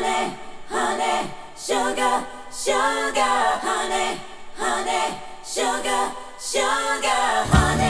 honey, honey, sugar, sugar, honey, honey, sugar, sugar, honey.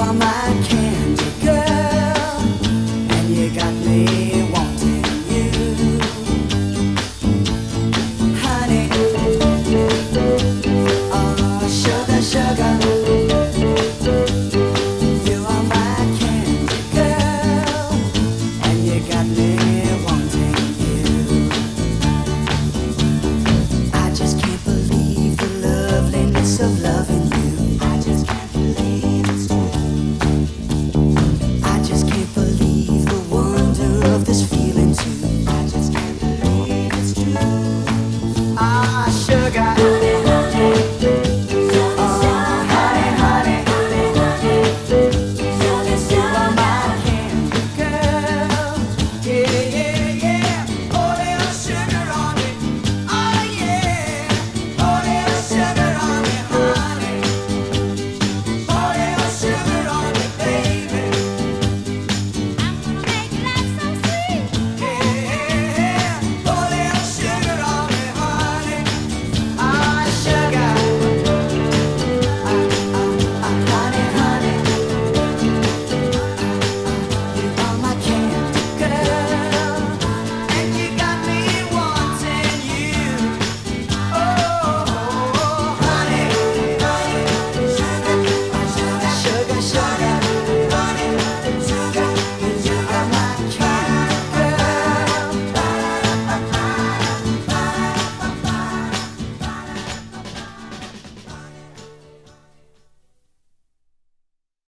are my candy girl, and you got me wanting you, honey. Oh, sugar, sugar. You are my candy girl, and you got me wanting you. I just can't believe the loveliness of love.